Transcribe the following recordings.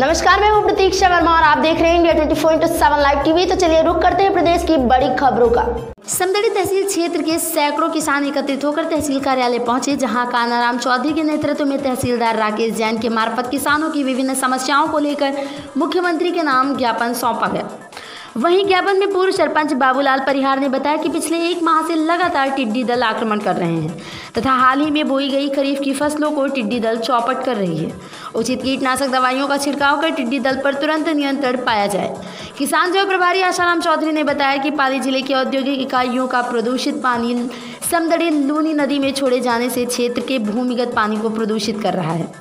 नमस्कार, मैं हूँ प्रतीक्षा वर्मा और आप देख रहे हैं India twenty four into seven live TV तो चलिए रुक करते हैं प्रदेश की बड़ी खबरों का। समदड़ी तहसील क्षेत्र के सैकड़ों किसान एकत्रित होकर तहसील कार्यालय पहुँचे, जहाँ कानाराम चौधरी के नेतृत्व में तहसीलदार राकेश जैन के मार्फत किसानों की विभिन्न समस्याओं को लेकर मुख्यमंत्री के नाम ज्ञापन सौंपा गया। वहीं ज्ञापन में पूर्व सरपंच बाबूलाल परिहार ने बताया कि पिछले एक माह से लगातार टिड्डी दल आक्रमण कर रहे हैं तथा हाल ही में बोई गई खरीफ की फ़सलों को टिड्डी दल चौपट कर रही है। उचित कीटनाशक दवाइयों का छिड़काव कर टिड्डी दल पर तुरंत नियंत्रण पाया जाए। किसान जो प्रभारी आशाराम चौधरी ने बताया कि पाली ज़िले की औद्योगिक इकाइयों का प्रदूषित पानी समदड़ी लूनी नदी में छोड़े जाने से क्षेत्र के भूमिगत पानी को प्रदूषित कर रहा है।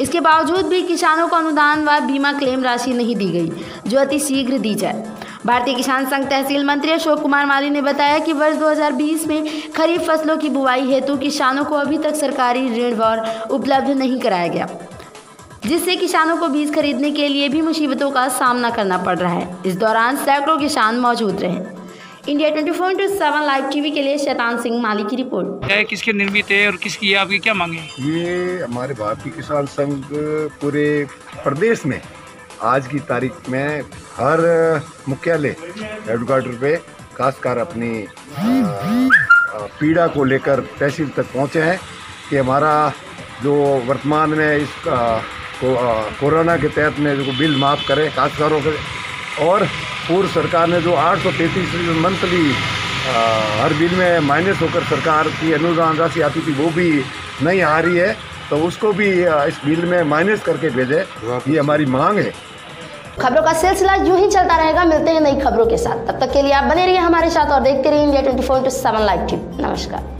इसके बावजूद भी किसानों को अनुदान व बीमा क्लेम राशि नहीं दी गई, जो अति शीघ्र दी जाए। भारतीय किसान संघ तहसील मंत्री अशोक कुमार माली ने बताया कि वर्ष 2020 में खरीफ फ़सलों की बुआई हेतु किसानों को अभी तक सरकारी ऋण और उपलब्ध नहीं कराया गया जिससे किसानों को बीज खरीदने के लिए भी मुसीबतों का सामना करना पड़ रहा है। इस दौरान सैकड़ों किसान मौजूद रहे। India twenty four into seven live TV के लिए शैतान सिंह माली की रिपोर्ट। है किसके निर्मित है और किसकी आपकी क्या मांगे? ये हमारे भारतीय किसान संघ पूरे प्रदेश में आज की तारीख में हर मुख्यालय हेडक्वार्टर पे खासकर अपनी पीड़ा को लेकर तहसील तक पहुँचे हैं कि हमारा जो वर्तमान में इस कोरोना के तहत में जो बिल माफ़ करे काश्तकारों के और पूर्व सरकार ने जो आठ सौ तैंतीस मंथली हर बिल में माइनस होकर सरकार की अनुदान राशि आती थी, वो भी नहीं आ रही है। तो उसको भी इस बिल में माइनस करके भेजे। ये हमारी मांग है। खबरों का सिलसिला यूँ ही चलता रहेगा। मिलते हैं नई खबरों के साथ। तब तक के लिए आप बने रहिए हमारे साथ और देखते रहिए India twenty four into seven live TV नमस्कार।